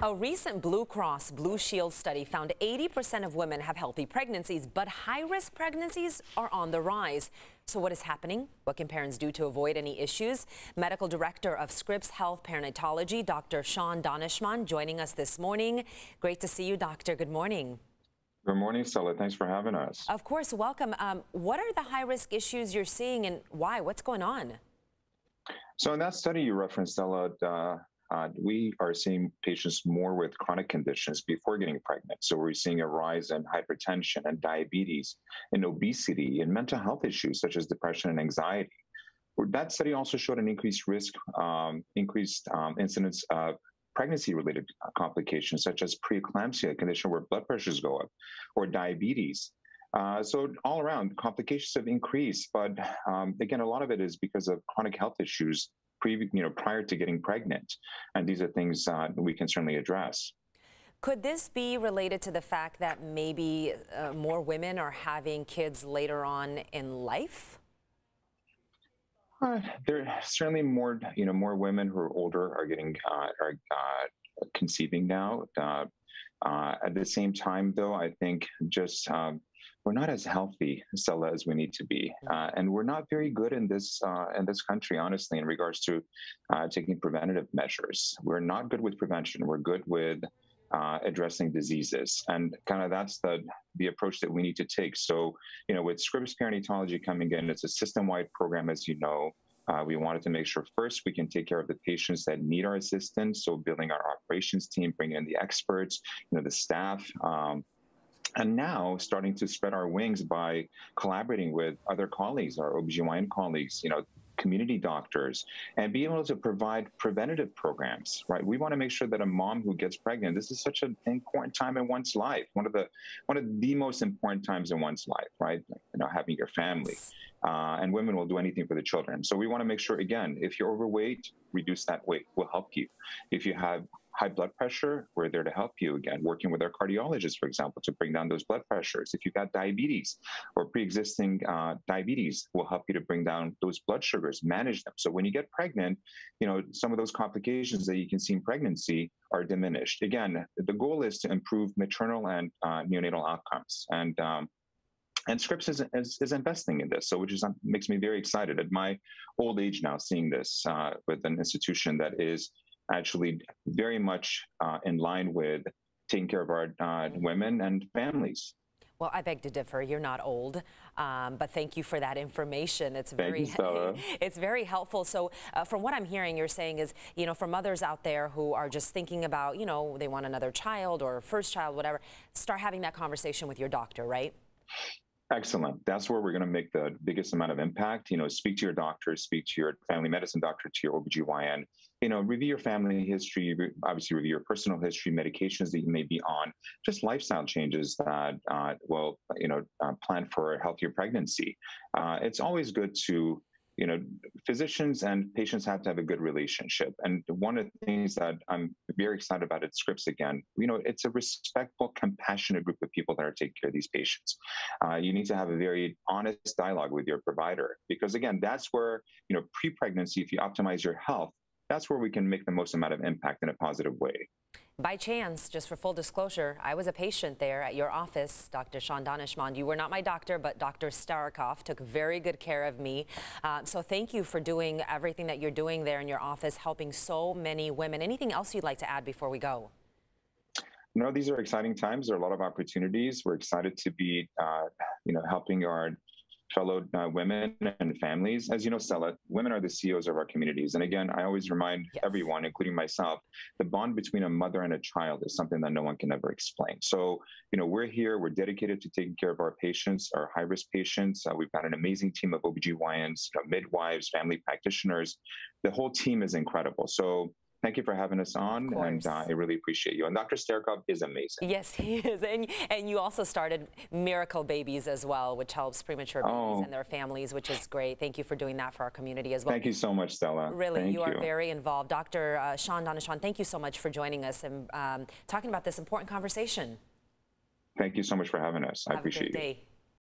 A recent Blue Cross Blue Shield study found 80% of women have healthy pregnancies, but high risk pregnancies are on the rise. So, what is happening? What can parents do to avoid any issues? Medical Director of Scripps Health Perinatology, Dr. Sean Daneshmand, joining us this morning. Great to see you, Doctor. Good morning. Good morning, Stella. Thanks for having us. Of course, welcome. Um, what are the high risk issues you're seeing and why? What's going on? So, in that study you referenced, Stella, uh, uh, we are seeing patients more with chronic conditions before getting pregnant. So we're seeing a rise in hypertension and diabetes and obesity and mental health issues such as depression and anxiety. That study also showed an increased risk, um, increased um, incidence of pregnancy-related complications such as preeclampsia, a condition where blood pressures go up, or diabetes. Uh, so all around, complications have increased, but um, again, a lot of it is because of chronic health issues pre, you know, prior to getting pregnant. And these are things uh, we can certainly address. Could this be related to the fact that maybe uh, more women are having kids later on in life? Uh, there are certainly more, you know, more women who are older are getting uh, are uh, conceiving now. Uh, at the same time, though, I think just um, we're not as healthy, Stella, as we need to be, mm. uh, and we're not very good in this uh, in this country, honestly, in regards to uh, taking preventative measures. We're not good with prevention. We're good with uh, addressing diseases, and kind of that's the the approach that we need to take. So, you know, with Scripps Perinatology coming in, it's a system-wide program, as you know. Uh, we wanted to make sure first we can take care of the patients that need our assistance. So building our operations team, bringing in the experts, you know, the staff, um, and now starting to spread our wings by collaborating with other colleagues, our OBGYN colleagues, you know, community doctors, and be able to provide preventative programs, right? We want to make sure that a mom who gets pregnant, this is such an important time in one's life, one of the one of the most important times in one's life, right? You know, having your family. Uh, and women will do anything for the children. So we want to make sure, again, if you're overweight, reduce that weight will help you. If you have high blood pressure, we're there to help you again, working with our cardiologist, for example, to bring down those blood pressures. If you've got diabetes or pre-existing uh, diabetes, will help you to bring down those blood sugars, manage them. So when you get pregnant, you know, some of those complications that you can see in pregnancy are diminished. Again, the goal is to improve maternal and uh, neonatal outcomes. And um, and Scripps is, is, is, investing in this, so which is makes me very excited at my old age now, seeing this uh, with an institution that is actually very much uh, in line with taking care of our uh, women and families. Well, I beg to differ. You're not old, um, but thank you for that information. It's very, you, it's very helpful. So, uh, from what I'm hearing, you're saying is, you know, for mothers out there who are just thinking about, you know, they want another child or first child, whatever, start having that conversation with your doctor, right? Excellent. That's where we're going to make the biggest amount of impact. You know, speak to your doctor, speak to your family medicine doctor, to your OBGYN. You know, review your family history, obviously review your personal history, medications that you may be on, just lifestyle changes that uh, will, you know, uh, plan for a healthier pregnancy. Uh, it's always good to you know, physicians and patients have to have a good relationship. And one of the things that I'm very excited about at Scripps again, you know, it's a respectful, compassionate group of people that are taking care of these patients. Uh, you need to have a very honest dialogue with your provider because again, that's where, you know, pre-pregnancy, if you optimize your health, that's where we can make the most amount of impact in a positive way. By chance, just for full disclosure, I was a patient there at your office, Dr. Sean Daneshmand. You were not my doctor, but Dr. Starikoff took very good care of me. Uh, so thank you for doing everything that you're doing there in your office, helping so many women. Anything else you'd like to add before we go? No, these are exciting times. There are a lot of opportunities. We're excited to be, uh, you know, helping our fellow uh, women and families. As you know, Stella, women are the CEOs of our communities. And again, I always remind yes. everyone, including myself, the bond between a mother and a child is something that no one can ever explain. So, you know, we're here, we're dedicated to taking care of our patients, our high risk patients. Uh, we've got an amazing team of OBGYNs, you know, midwives, family practitioners. The whole team is incredible. So, Thank you for having us on, and uh, I really appreciate you. And Dr. Sterkov is amazing. Yes, he is. And, and you also started Miracle Babies as well, which helps premature babies oh. and their families, which is great. Thank you for doing that for our community as well. Thank you so much, Stella. Really, thank you are very involved. Dr. Uh, Sean Daneshmand, thank you so much for joining us and um, talking about this important conversation. Thank you so much for having us. Have I appreciate it.